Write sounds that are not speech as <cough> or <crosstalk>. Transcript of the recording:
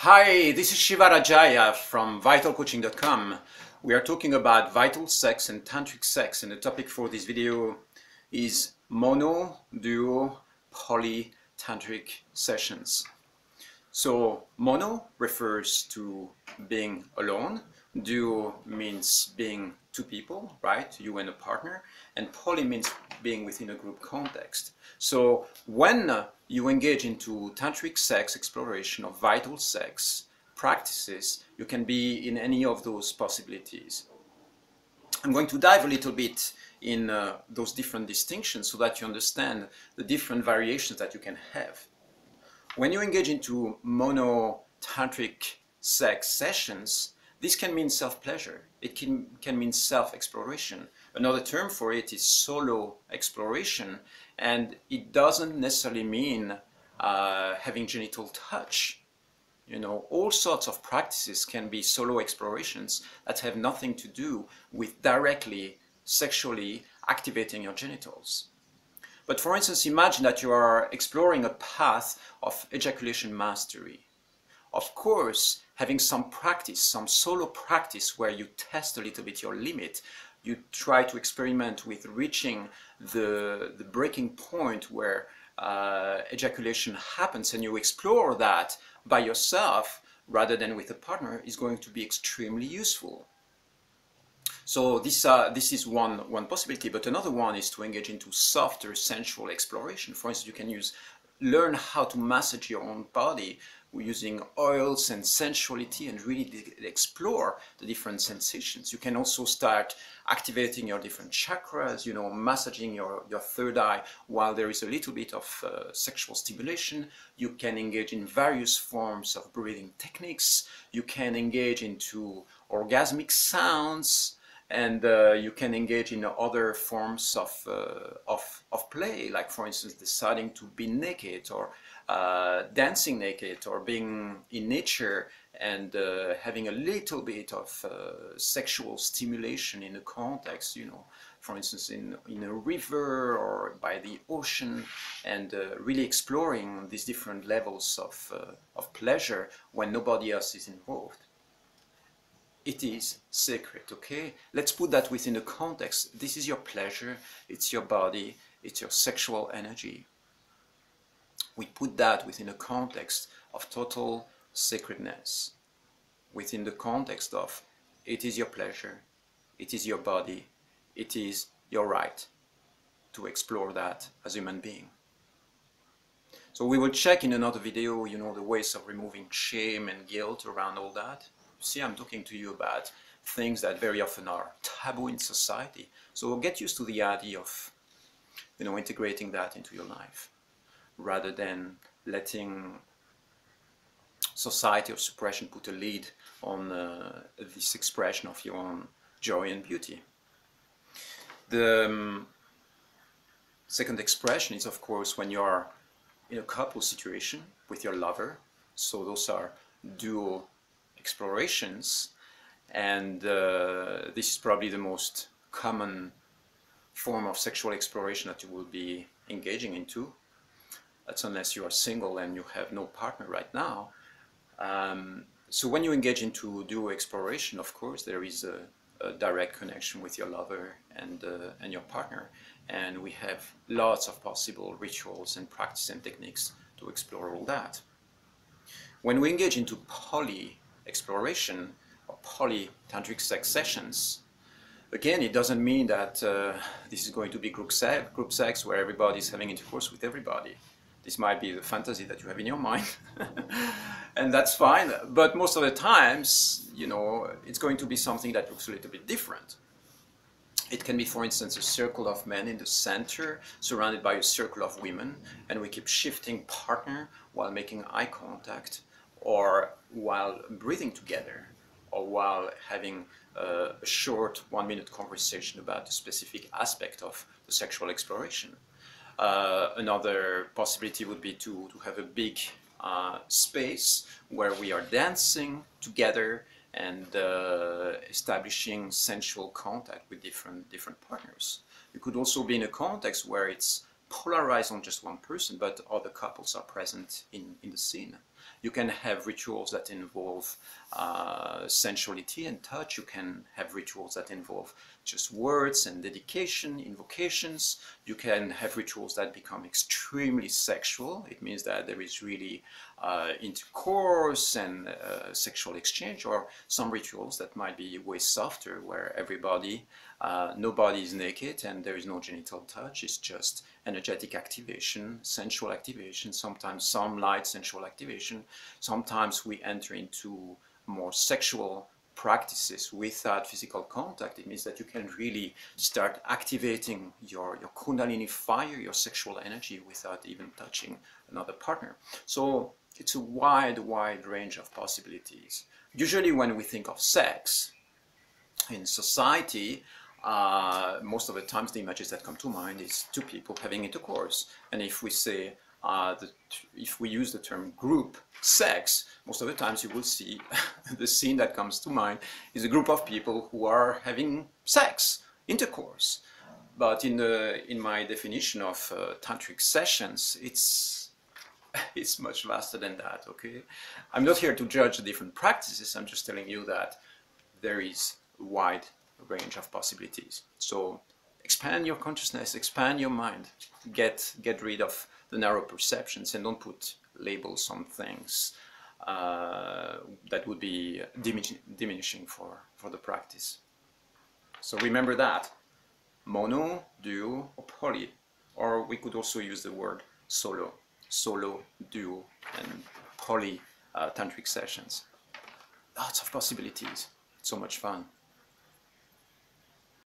Hi, this is Shiva Rajaya from vitalcoaching.com. We are talking about vital sex and tantric sex and the topic for this video is mono, duo, poly tantric sessions. So mono refers to being alone, duo means being two people, right? You and a partner, and poly means being within a group context. So when you engage into tantric sex exploration of vital sex practices, you can be in any of those possibilities. I'm going to dive a little bit in uh, those different distinctions so that you understand the different variations that you can have. When you engage into mono tantric sex sessions, this can mean self-pleasure. It can, can mean self-exploration. Another term for it is solo exploration, and it doesn't necessarily mean uh, having genital touch. You know, all sorts of practices can be solo explorations that have nothing to do with directly sexually activating your genitals. But for instance, imagine that you are exploring a path of ejaculation mastery. Of course, having some practice, some solo practice where you test a little bit your limit, you try to experiment with reaching the, the breaking point where uh, ejaculation happens and you explore that by yourself rather than with a partner is going to be extremely useful. So this, uh, this is one, one possibility, but another one is to engage into softer sensual exploration. For instance, you can use learn how to massage your own body using oils and sensuality and really explore the different sensations. You can also start activating your different chakras, you know, massaging your, your third eye while there is a little bit of uh, sexual stimulation. You can engage in various forms of breathing techniques. You can engage into orgasmic sounds and uh, you can engage in other forms of, uh, of, of play, like for instance deciding to be naked or uh, dancing naked or being in nature and uh, having a little bit of uh, sexual stimulation in a context, you know, for instance in, in a river or by the ocean and uh, really exploring these different levels of, of pleasure when nobody else is involved it is sacred, okay? Let's put that within the context. This is your pleasure, it's your body, it's your sexual energy. We put that within the context of total sacredness, within the context of it is your pleasure, it is your body, it is your right to explore that as a human being. So we will check in another video, you know, the ways of removing shame and guilt around all that see I'm talking to you about things that very often are taboo in society. So get used to the idea of, you know, integrating that into your life rather than letting society of suppression put a lead on uh, this expression of your own joy and beauty. The um, second expression is of course when you are in a couple situation with your lover. So those are duo explorations and uh, this is probably the most common form of sexual exploration that you will be engaging into. That's unless you are single and you have no partner right now. Um, so when you engage into duo exploration, of course, there is a, a direct connection with your lover and, uh, and your partner. And we have lots of possible rituals and practice and techniques to explore all that. When we engage into poly exploration or polytantric sex sessions. Again, it doesn't mean that uh, this is going to be group, sex, group sex where everybody is having intercourse with everybody. This might be the fantasy that you have in your mind, <laughs> and that's fine. But most of the times, you know, it's going to be something that looks a little bit different. It can be, for instance, a circle of men in the center, surrounded by a circle of women, and we keep shifting partner while making eye contact or while breathing together or while having a short one minute conversation about a specific aspect of the sexual exploration. Uh, another possibility would be to, to have a big uh, space where we are dancing together and uh, establishing sensual contact with different, different partners. It could also be in a context where it's polarized on just one person, but other couples are present in, in the scene. You can have rituals that involve uh, sensuality and touch. You can have rituals that involve just words and dedication, invocations. You can have rituals that become extremely sexual. It means that there is really uh, intercourse and uh, sexual exchange, or some rituals that might be way softer, where everybody, uh, nobody is naked and there is no genital touch. It's just energetic activation, sensual activation, sometimes some light sensual activation. Sometimes we enter into more sexual practices without physical contact, it means that you can really start activating your, your kundalini fire, your sexual energy without even touching another partner. So it's a wide, wide range of possibilities. Usually when we think of sex in society, uh, most of the times the images that come to mind is two people having intercourse. And if we say, uh, the, if we use the term group sex, most of the times you will see <laughs> the scene that comes to mind is a group of people who are having sex, intercourse. But in, the, in my definition of uh, tantric sessions, it's <laughs> it's much vaster than that, okay? I'm not here to judge the different practices, I'm just telling you that there is wide range of possibilities. So expand your consciousness, expand your mind, get, get rid of the narrow perceptions and don't put labels on things uh, that would be diminishing for, for the practice. So remember that, mono, duo, or poly, or we could also use the word solo solo, duo, and poly uh, tantric sessions. Lots of possibilities. So much fun.